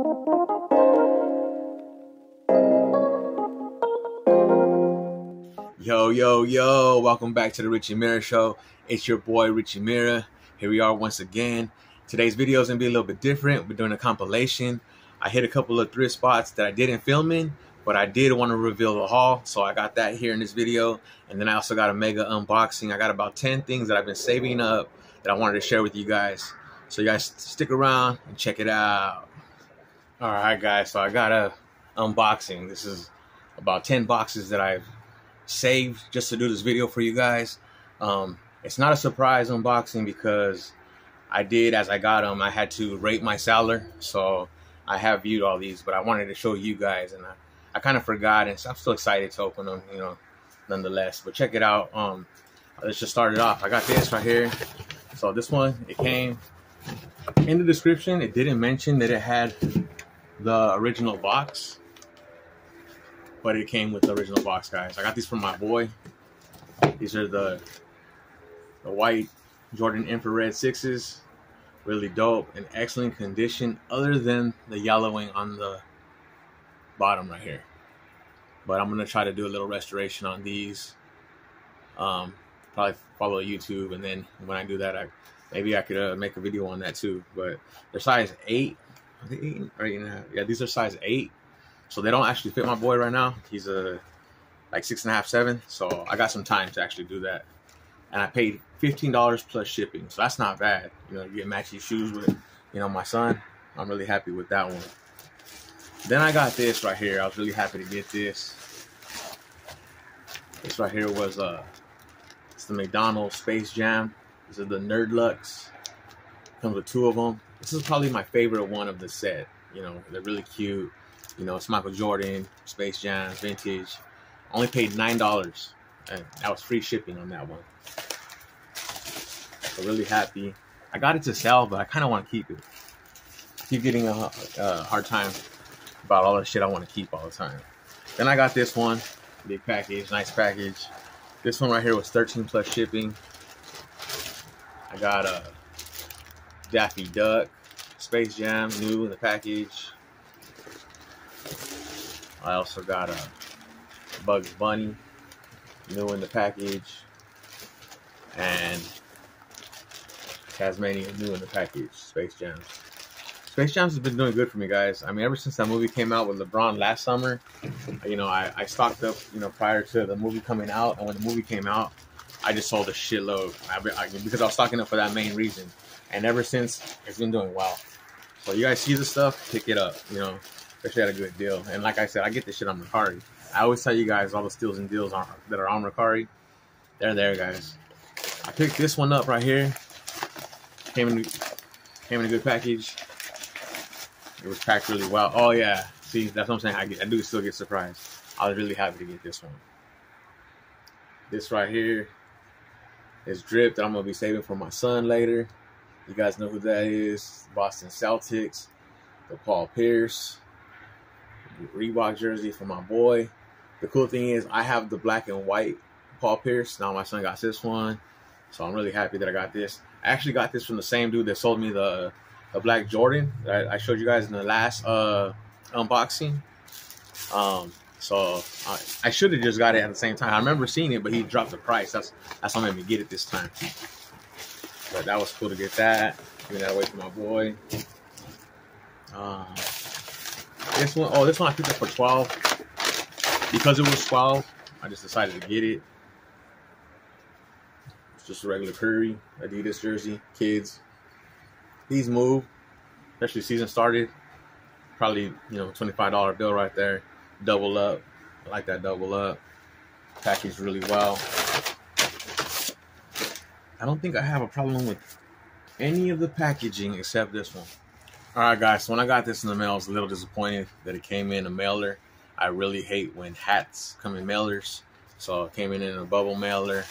Yo, yo, yo, welcome back to the Richie Mira Show. It's your boy, Richie Mira. Here we are once again. Today's video is to be a little bit different. We're doing a compilation. I hit a couple of thrift spots that I didn't film in, but I did want to reveal the haul. So I got that here in this video. And then I also got a mega unboxing. I got about 10 things that I've been saving up that I wanted to share with you guys. So you guys stick around and check it out. All right, guys. So I got a unboxing. This is about 10 boxes that I've saved just to do this video for you guys. Um, it's not a surprise unboxing because I did as I got them. I had to rate my seller, so I have viewed all these, but I wanted to show you guys, and I, I kind of forgot, and I'm still excited to open them, you know, nonetheless. But check it out. Um, let's just start it off. I got this right here. So this one, it came in the description. It didn't mention that it had the original box but it came with the original box, guys. I got these from my boy. These are the the white Jordan infrared sixes. Really dope and excellent condition, other than the yellowing on the bottom right here. But I'm gonna try to do a little restoration on these. Um, probably follow YouTube, and then when I do that, I maybe I could uh, make a video on that too. But they're size eight. Are they eight or eight and a half? Yeah, these are size eight so they don't actually fit my boy right now. He's a like six and a half, seven. So I got some time to actually do that. And I paid fifteen dollars plus shipping. So that's not bad. You know, you get matchy shoes with, you know, my son. I'm really happy with that one. Then I got this right here. I was really happy to get this. This right here was uh it's the McDonald's Space Jam. This is the Nerdlucks. Comes with two of them. This is probably my favorite one of the set. You know, they're really cute. You know, it's Michael Jordan, Space Jam, vintage. Only paid nine dollars, and that was free shipping on that one. So really happy. I got it to sell, but I kind of want to keep it. I keep getting a, a hard time about all the shit I want to keep all the time. Then I got this one, big package, nice package. This one right here was 13 plus shipping. I got a Daffy Duck, Space Jam, new in the package. I also got a Bugs Bunny, new in the package, and Tasmania, new in the package. Space Jam. Space Jams has been doing good for me, guys. I mean, ever since that movie came out with LeBron last summer, you know, I, I stocked up, you know, prior to the movie coming out, and when the movie came out, I just sold a shitload I, I, because I was stocking up for that main reason. And ever since, it's been doing well. So you guys see the stuff, pick it up. You know, especially at a good deal. And like I said, I get this shit on Mercari. I always tell you guys all the steals and deals are, that are on Mercari, they're there, guys. I picked this one up right here. Came in, came in a good package. It was packed really well. Oh yeah, see, that's what I'm saying. I, get, I do still get surprised. I was really happy to get this one. This right here is drip I'm gonna be saving for my son later. You guys know who that is? Boston Celtics, the Paul Pierce. Reebok jersey for my boy. The cool thing is I have the black and white Paul Pierce. Now my son got this one. So I'm really happy that I got this. I actually got this from the same dude that sold me the, the black Jordan that I showed you guys in the last uh, unboxing. Um, so I, I should have just got it at the same time. I remember seeing it, but he dropped the price. That's that's what made me get it this time. But that was cool to get that. Giving that away to my boy. Um, this one, oh, this one I picked up for 12. Because it was 12, I just decided to get it. It's just a regular Curry, Adidas jersey, kids. These move, especially season started. Probably, you know, $25 bill right there. Double up. I like that double up. Packaged really well. I don't think I have a problem with any of the packaging except this one. All right, guys. So when I got this in the mail, I was a little disappointed that it came in a mailer. I really hate when hats come in mailers. So it came in in a bubble mailer,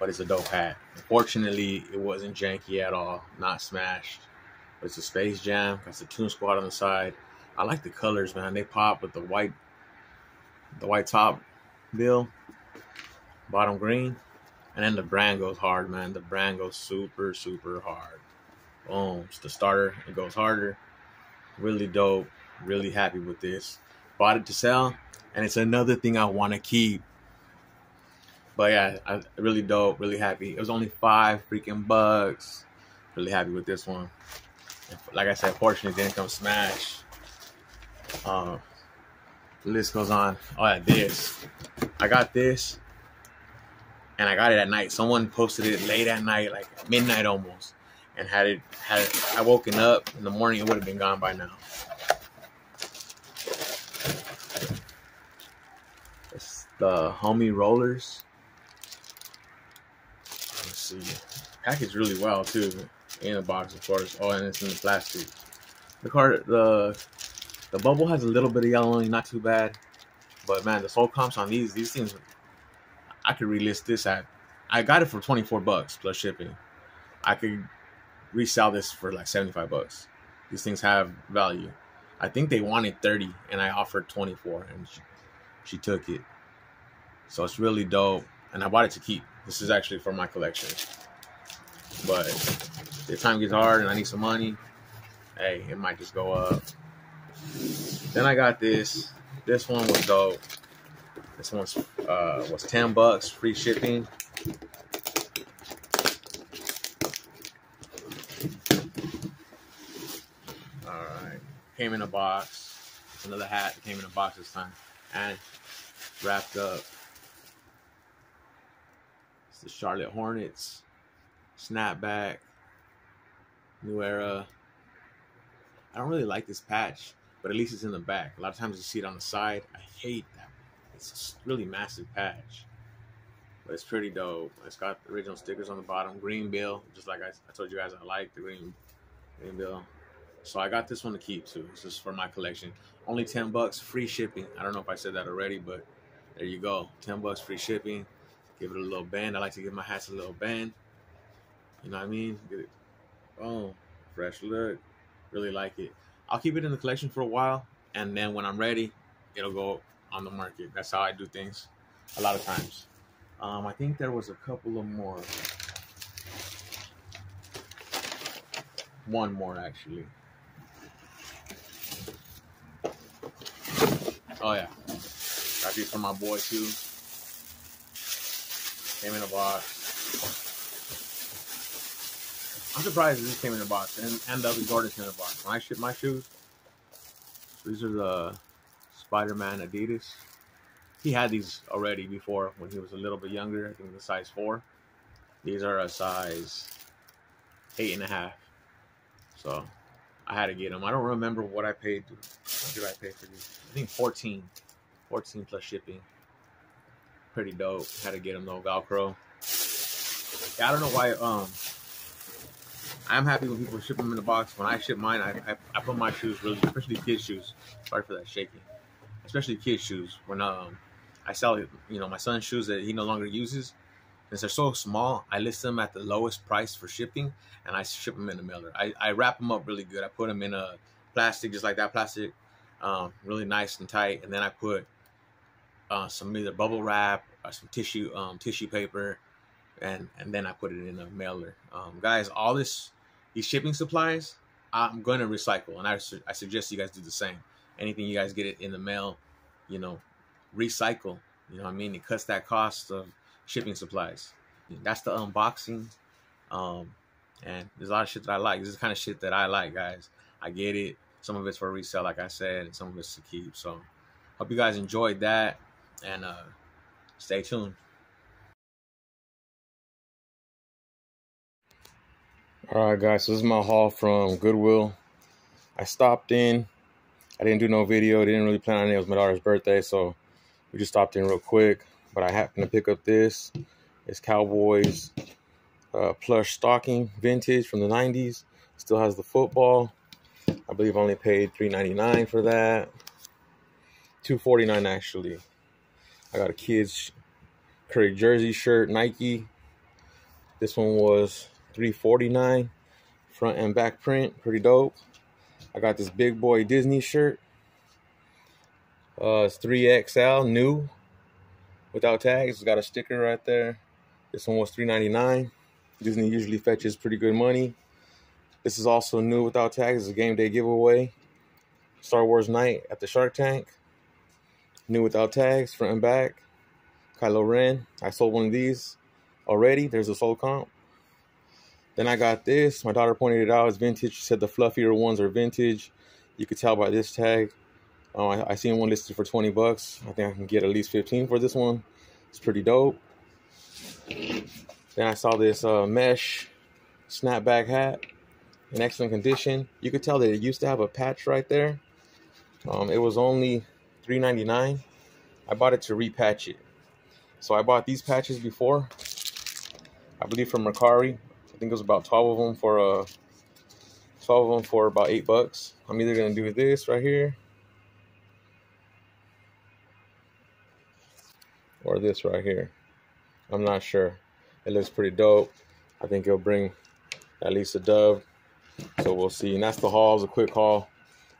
but it's a dope hat. Unfortunately, it wasn't janky at all, not smashed. But it's a Space Jam. Got the Toon Squad on the side. I like the colors, man. They pop with the white, the white top bill, bottom green, and then the brand goes hard, man. The brand goes super, super hard. Boom. It's the starter. It goes harder. Really dope. Really happy with this. Bought it to sell, and it's another thing I want to keep. But yeah, I really dope. Really happy. It was only five freaking bucks. Really happy with this one. Like I said, fortunately, didn't come smash. Uh, the list goes on. Oh yeah, this. I got this, and I got it at night. Someone posted it late at night, like midnight almost, and had it. Had it, I woken up in the morning, it would have been gone by now. It's the homie rollers. Let's see. Packaged really well too. In the box, of course. Oh, and it's in the plastic. The card, the the bubble has a little bit of yellowing, not too bad. But man, the sold comps on these, these things, I could relist this at. I got it for 24 bucks plus shipping. I could resell this for like 75 bucks. These things have value. I think they wanted 30 and I offered 24 and she, she took it. So it's really dope. And I bought it to keep. This is actually for my collection. But if time gets hard and I need some money, hey, it might just go up. Then I got this. This one was dope. This one's uh, was ten bucks, free shipping. All right, came in a box. Another hat came in a box this time, and wrapped up. It's the Charlotte Hornets snapback, new era. I don't really like this patch but at least it's in the back. A lot of times you see it on the side. I hate that. It's a really massive patch, but it's pretty dope. It's got the original stickers on the bottom, green bill, just like I, I told you guys I like the green green bill. So I got this one to keep too. This is for my collection. Only 10 bucks, free shipping. I don't know if I said that already, but there you go. 10 bucks free shipping. Give it a little bend. I like to give my hats a little bend. You know what I mean? Get it. Boom. Fresh look. Really like it. I'll keep it in the collection for a while, and then when I'm ready, it'll go on the market. That's how I do things a lot of times. Um, I think there was a couple of more. One more, actually. Oh, yeah. Got these from my boy, too. Came in a box. I'm surprised this came in a box and, and the other Jordans in a box. When I ship my shoes, these are the Spider-Man Adidas. He had these already before when he was a little bit younger. I think the size four. These are a size eight and a half. So I had to get them. I don't remember what I paid. What did I pay for these? I think 14. 14 plus shipping. Pretty dope. Had to get them though. Velcro. Yeah, I don't know why. Um, I'm happy when people ship them in the box. When I ship mine, I, I, I put my shoes really, especially kids' shoes. Sorry for that shaking. Especially kids' shoes. When um, I sell, you know, my son's shoes that he no longer uses, since they're so small, I list them at the lowest price for shipping, and I ship them in the mailer. I, I wrap them up really good. I put them in a plastic, just like that plastic, um, really nice and tight, and then I put uh, some either bubble wrap or some tissue um, tissue paper, and and then I put it in a mailer. Um, guys, all this these shipping supplies, I'm going to recycle, and I, su- I suggest you guys do the same. Anything you guys get it in the mail, you know, recycle. You know what I mean? It cuts that cost of shipping supplies. That's the unboxing. Um, and there's a lot of shit that I like. This is the kind of shit that I like, guys. I get it. Some of it's for resale, like I said, and some of it's to keep. So, hope you guys enjoyed that, and uh, stay tuned. All right, guys, so this is my haul from Goodwill. I stopped in. I didn't do no video. Didn't really plan on it. It was my daughter's birthday, so we just stopped in real quick. But I happened to pick up this. It's Cowboys uh, plush stocking, vintage from the 90s. Still has the football. I believe I only paid $3.99 for that. $2.49 actually. I got a kid's Curry jersey shirt, Nike. This one was 349 front and back print pretty dope i got this big boy disney shirt uh it's 3xl new without tags it's got a sticker right there this one was 399 disney usually fetches pretty good money this is also new without tags it's a game day giveaway Star Wars Night at the Shark Tank. New without tags, front and back. Kylo Ren. I sold one of these already. There's a sold comp. Then I got this. My daughter pointed it out. It's vintage. She said the fluffier ones are vintage. You could tell by this tag. Uh, I, I seen one listed for 20 bucks. I think I can get at least 15 for this one. It's pretty dope. Then I saw this uh, mesh snapback hat in excellent condition. You could tell that it used to have a patch right there. Um, it was only $3.99. I bought it to repatch it. So I bought these patches before. I believe from Mercari. Think it was about 12 of them for uh 12 of them for about 8 bucks. I'm either going to do this right here or this right here. I'm not sure. It looks pretty dope. I think it'll bring at least a dove. So we'll see. And that's the haul. It's a quick haul.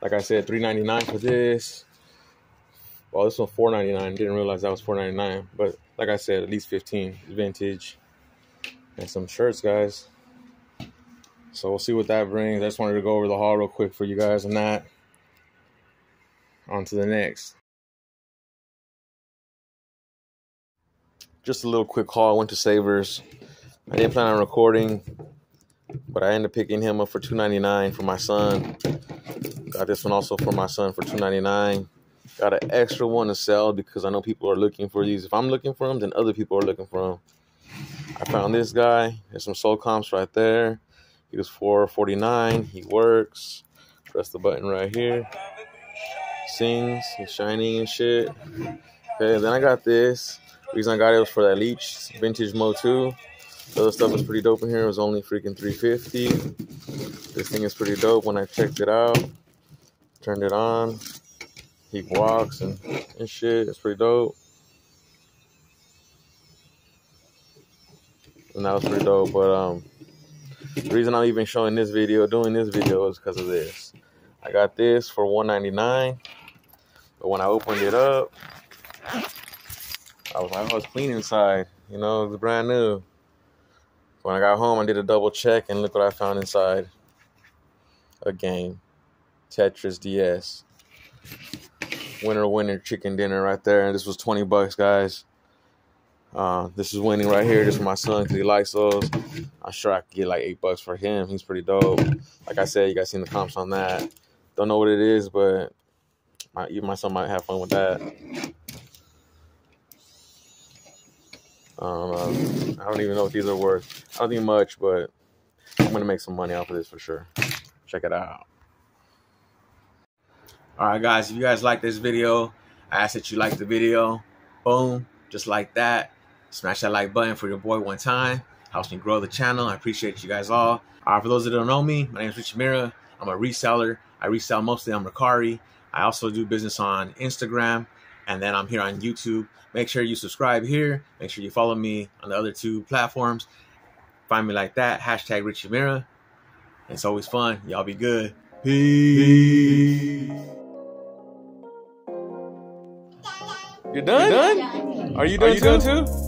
Like I said, $3.99 for this. Well, this one $4.99. Didn't realize that was $4.99. But like I said, at least 15 vintage. And some shirts, guys. So we'll see what that brings. I just wanted to go over the haul real quick for you guys and that. On to the next. Just a little quick haul. I went to Savers. I didn't plan on recording, but I ended up picking him up for $2.99 for my son. Got this one also for my son for $2.99. Got an extra one to sell because I know people are looking for these. If I'm looking for them, then other people are looking for them. I found this guy. There's some sold comps right there. He was 449. He works. Press the button right here. Sings. He's shining and shit. Okay, then I got this. reason I got it was for that Leech Vintage Mo 2. The other stuff was pretty dope in here. It was only freaking 350. This thing is pretty dope. When I checked it out, turned it on, he walks and, and shit. It's pretty dope. And that was pretty dope. But um, the reason I'm even showing this video, doing this video, is because of this. I got this for 199 but when I opened it up, I was like, oh, it's clean inside. You know, it's brand new. When I got home, I did a double check, and look what I found inside. A game. Tetris DS. Winner, winner, chicken dinner right there. And this was 20 bucks, guys. Uh, this is winning right here. This for my son because he likes those. I'm sure I could get like eight bucks for him. He's pretty dope. Like I said, you guys seen the comps on that. Don't know what it is, but my, even my son might have fun with that. Um, I don't even know what these are worth. I don't think much, but I'm gonna make some money off of this for sure. Check it out. All right, guys. If you guys like this video, I ask that you like the video. Boom, just like that. Smash that like button for your boy one time. Helps me grow the channel. I appreciate you guys all. All right, for those that don't know me, my name is Richie Mira. I'm a reseller. I resell mostly on Mercari. I also do business on Instagram, and then I'm here on YouTube. Make sure you subscribe here. Make sure you follow me on the other two platforms. Find me like that. Hashtag Richie Mira. It's always fun. Y'all be good. Peace. You're done? You're done? Are you done, Are you too? done too?